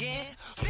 again.